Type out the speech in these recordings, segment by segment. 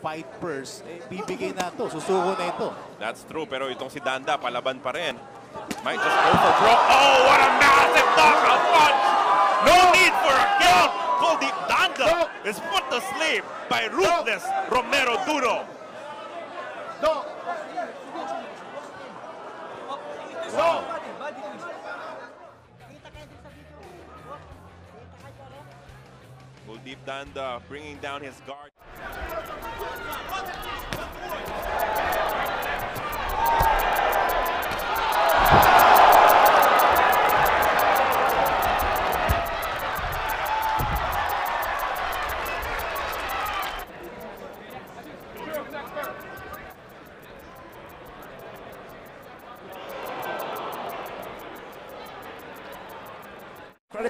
fight purse, eh, bibigay na to, susuko na ito. That's true, pero itong si Danda, palaban pa rin. Might just go for throw. Oh, what a massive knockout punch! No need for a count! Kuldeep Danda is put to sleep by ruthless Romero Duno. Kuldeep Danda bringing down his guard.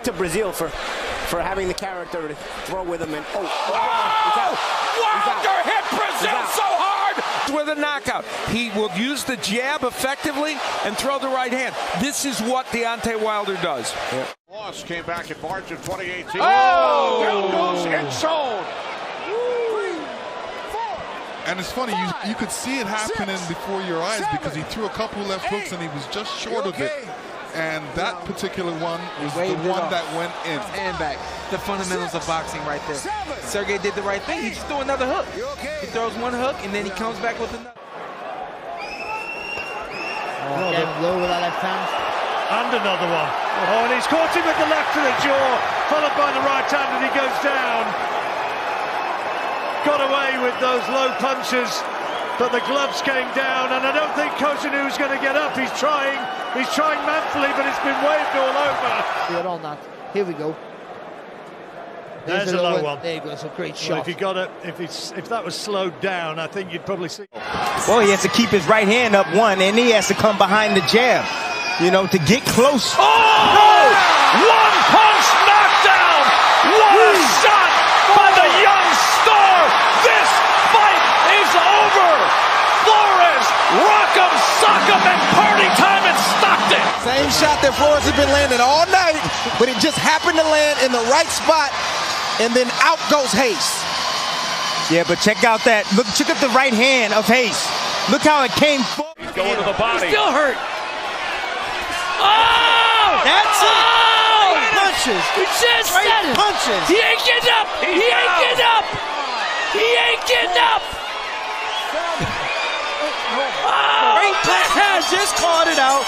Credit to Breazeale for for having the character to throw with him and oh, oh, Wilder hit Breazeale so hard with a knockout. He will use the jab effectively and throw the right hand. This is what Deontay Wilder does. Loss came back in March of 2018. Oh! Down goes Enzo. And it's funny, you, you could see it happening before your eyes because he threw a couple left hooks and he was just short of it. And that particular one was the one that went in. Hand back. The fundamentals of boxing right there. Sergey did the right thing. He just threw another hook. He throws one hook and then he comes back with another. Again, low with that left hand. And another one. Oh, and he's caught him with the left to the jaw, followed by the right hand, and he goes down. Got away with those low punches, but the gloves came down, and I don't think Kozanu's going to get up. He's trying, he's trying manfully, but it's been waved all over. We're on that. Here we go. There's the a low one. one. There you go. It's a great Well, shot. if you got it, if it's if that was slowed down, I think you'd probably see. Well, he has to keep his right hand up one, and he has to come behind the jab, you know, to get close. Oh! One punch knockdown! What a shot by the young star! This fight is over! Flores, rock'em, sock'em, and party time in Stockton! Same shot that Flores has been landing all night, but it just happened to land in the right spot, and then out goes Hayes. Yeah, but check out that. Look, check out the right hand of Hayes. Look how it came forward. He's going to the body. He's Still hurt. Oh! That's it. Oh! Punches. He just Straight said it. punches. He ain't getting up. He He's ain't down. getting up. He ain't getting up. Great punch. Oh! Just called it out.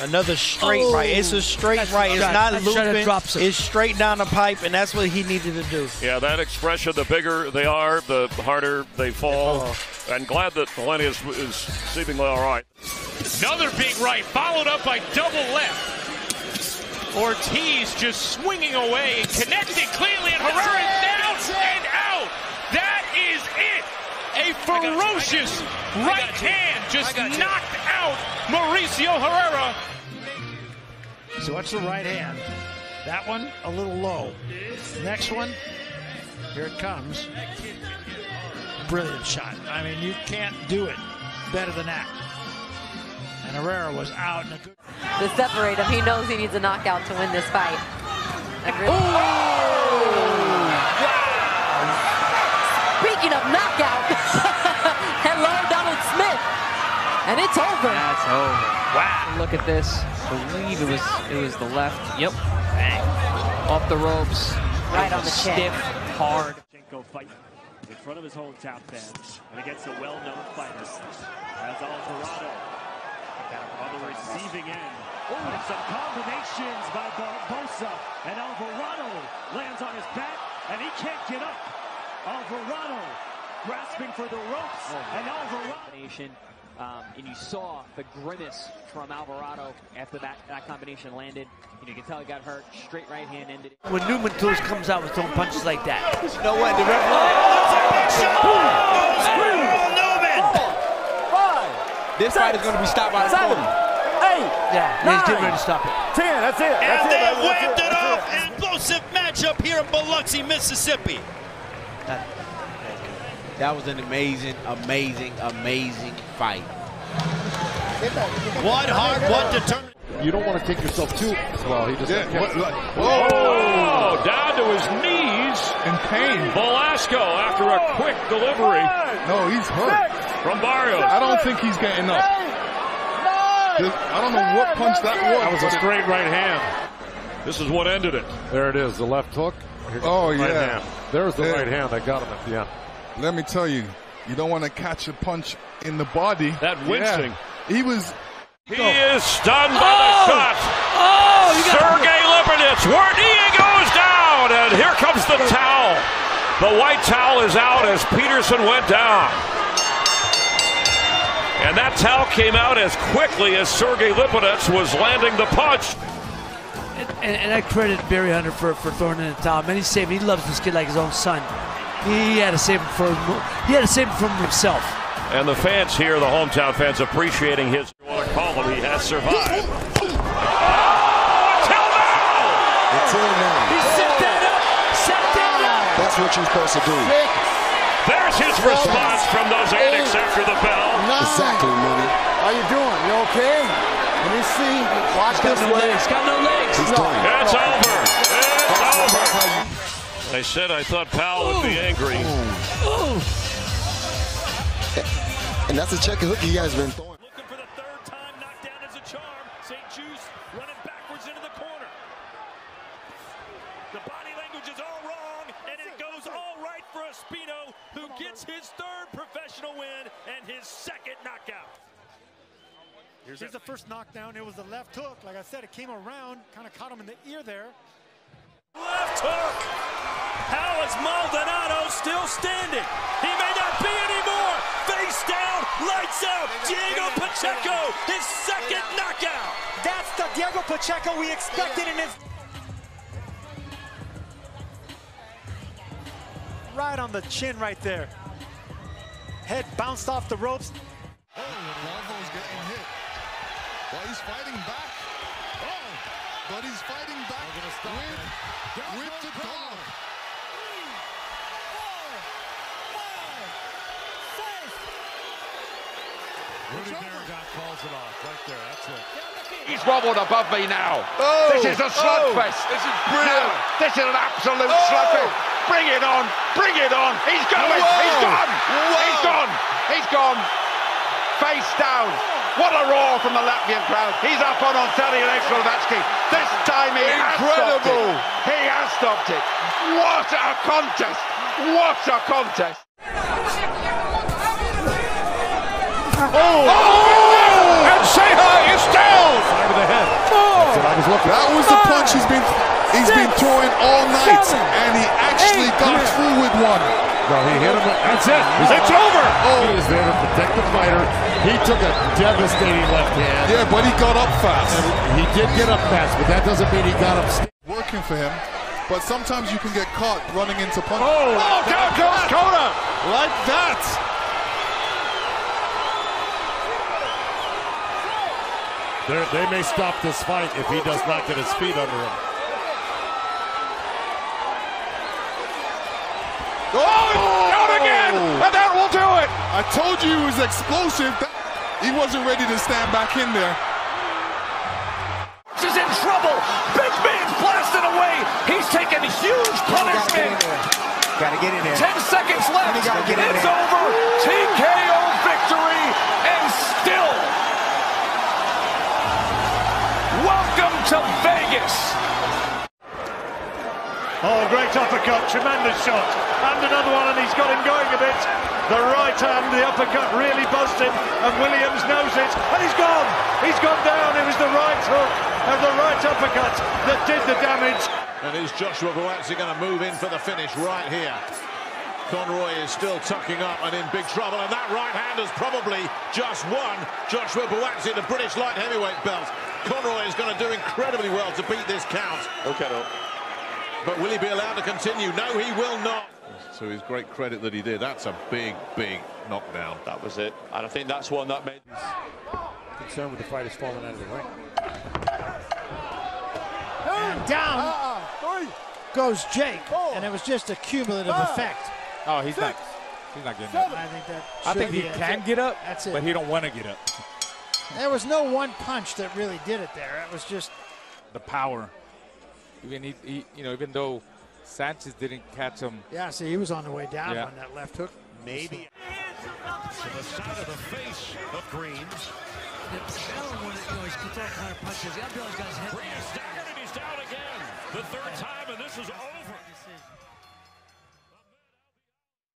Another straight Oh. right. It's a straight right. It's not that looping. drops it. It's straight down the pipe, and that's what he needed to do. Yeah, that expression, the bigger they are, the harder they fall. And glad that Melenius is seemingly all right. Another big right, followed up by double left. Ortiz just swinging away and connecting cleanly, and Herrera is down and out. That is it. A ferocious right hand just knocked out Mauricio Herrera. So what's the right hand? That one a little low. Next one, here it comes. Brilliant shot. I mean, you can't do it better than that. And Herrera was out in a good. to separate him. He knows he needs a knockout to win this fight. I really- Speaking of knockout, hello Donald Smith, and it's over. That's over. Wow. Look at this. I believe it was it was the left. Yep. Bang. Off the ropes. Right on the chin. Stiff, hard. fight in front of his hometown fans and against a well-known fighter as Alvarado on the receiving end. And some combinations by Barbosa and Alvarado lands on his back and he can't get up. Alvarado grasping for the ropes oh, and Alvarado. Combination. Um, and you saw the grimace from Alvarado after that, that combination landed. And you can tell he got hurt. Straight right hand ended it. When Newman Tools comes out with throwing punches like that. You know what? The referee. This fight is going to be stopped by the corner. Yeah, he's getting ready to stop it. Ten, That's it. And they waved it off. Explosive matchup here in Biloxi, Mississippi. That was an amazing, amazing, amazing fight. One heart, one determined. You don't want to take yourself too well. He just Yeah, what- what- Oh, down to his knees. In pain. Velasco after a quick delivery. No, he's hurt. From Barrios. I don't think he's getting up. I don't know what punch that was. That was a straight right hand. This is what ended it. There it is, the left hook. Oh, right yeah. hand. There's the Yeah. right hand that got him at the end. Let me tell you, you don't want to catch a punch in the body. That Yeah. wincing. He was. He is stunned by Oh! the shot. Oh, you got Sergey Lipinets, where he goes down, and here comes the towel. The white towel is out as Peterson went down. And that towel came out as quickly as Sergey Lipinets was landing the punch. And, and I credit Barry Hunter for, for throwing in the towel. Man, he's saving. He loves this kid like his own son. He had to save him for. He had to save him from himself. And the fans here, the hometown fans, appreciating his. You want to call him? He has survived. Until now. He set that up. Set that up. That's what you're supposed to do. There's his response from those addicts after the bell. Exactly, Mooney. How you doing? You okay? Let me see. Watch Got this no way. legs. Got no legs. He's done. It's over. It's That's over. How you- I said I thought Powell would be angry. And that's a check and hook you guys been throwing. Looking for the third time, knocked down as a charm. St. Juice running backwards into the corner. The body language is all wrong, and it goes all right for Espino, who gets his third professional win and his second knockout. Here's the first knockdown. It was the left hook. Like I said, it came around, kind of caught him in the ear there. Left hook. How is Maldonado still standing? He may not be anymore. Face down, lights out. Diego Pacheco, his second knockout. That's the Diego Pacheco we expected in his. Right on the chin, right there. Head bounced off the ropes. Oh, Ronaldo's getting hit. But he's fighting back. Oh, but he's fighting back with, with the dog. Rudy Barragan calls it off right there. That's it. He's wobbled above me now. Oh, this is a oh. slugfest. this is No, this is an absolute oh. slugfest. Bring it on. Bring it on. He's going. He's gone. He's gone. He's gone. Face down. What a roar from the Latvian crowd. He's up on Ontari Slovatsky. This time he has stopped Incredible. it. He has stopped it. What a contest. What a contest. Oh! And Seha is down. Side of the head. Oh. That's what I was looking That was the punch he's been he's been throwing all night, and he actually got through with one. No, he hit him. That's it. It's over. Oh. He is there to protect the fighter. He took a devastating left hand. Yeah, but he got up fast. He did get up fast, but that doesn't mean he got up. st- Working for him, but sometimes you can get caught running into punch. Oh, oh down goes Kona like that. They're- They may stop this fight if he does not get his feet under him. Oh, Out oh! again. And that will do it. I told you he was explosive. He wasn't ready to stand back in there. is in trouble. Big man's blasting away. He's taking huge punishment. Gotta get in there. 10 seconds left. You gotta get in It's over. TKO to Vegas. Oh, great uppercut, tremendous shot. And another one, and he's got him going a bit. The right hand, the uppercut really buzzed him, and Williams knows it, and he's gone. He's gone down. It was the right hook and the right uppercut that did the damage. And is Joshua Buatsi going to move in for the finish right here? Conroy is still tucking up and in big trouble, and that right hand has probably just won Joshua Buatsi the British light heavyweight belt. Conroy is going to do incredibly well to beat this count. Okay, no. But will he be allowed to continue? No, he will not. To his great credit that he did. That's a big, big knockdown. That was it. And I think that's one that made. Concerned with the fight fighters falling out of the ring. And down ah, ah, goes Jake, and it was just a cumulative ah. effect. Oh, he's not. He's not getting up. I think that. I think he be it. can get up, That's it. but he don't want to get up. There was no one punch that really did it there. It was just The power. Even he, he, you know, even though Sanchez didn't catch him. Yeah, see, he was on the way down Yeah. on that left hook. Maybe. To the side of the face of Green. Green is staggered and he's down again. The third time, and this is over.